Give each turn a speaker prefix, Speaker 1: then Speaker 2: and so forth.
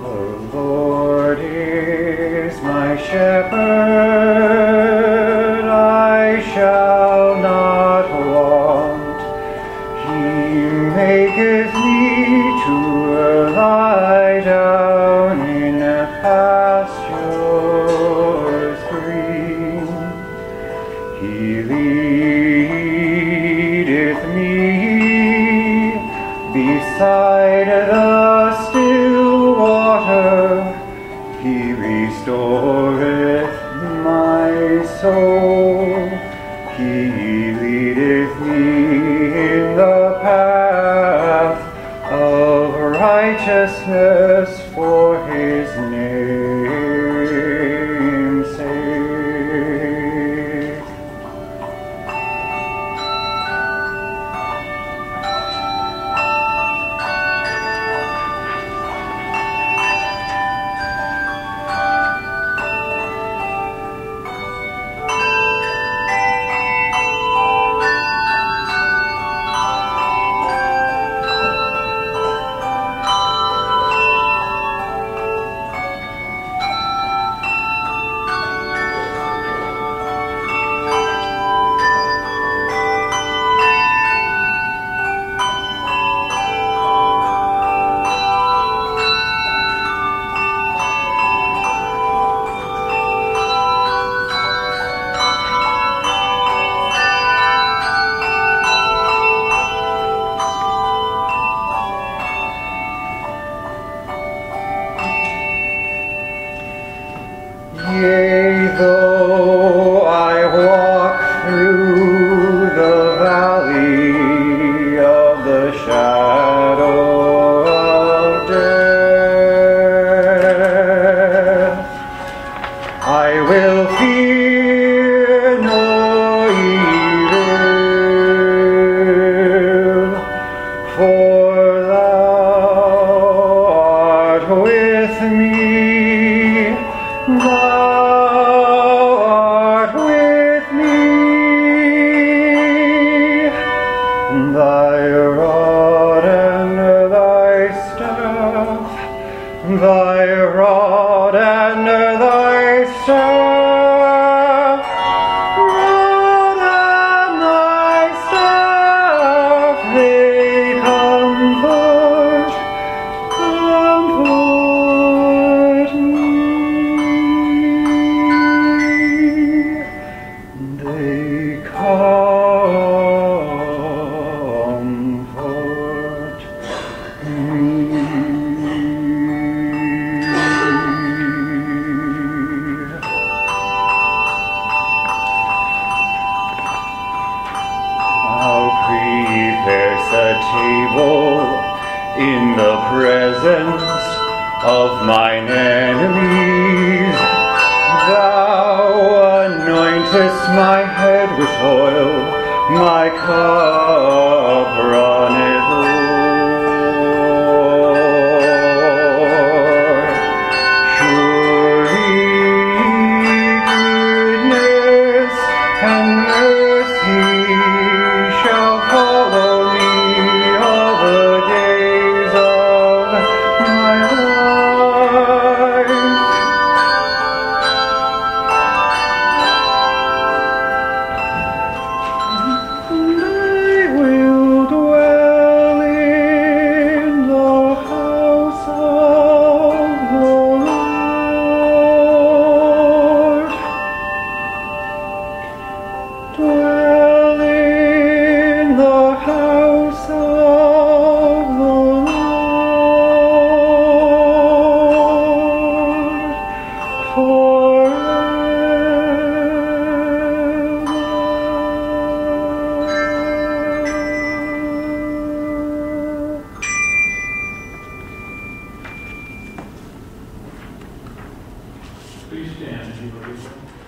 Speaker 1: The Lord is my shepherd, I shall not want. He maketh me to lie down in pastures green. He leadeth me beside righteousness Yea, though I walk through the valley of the shadow of death, I will fear no evil, for thou art with me. Thou Thy rod and thy staff, thy presence of mine enemies. Thou anointest my head with oil, my cup
Speaker 2: Please stand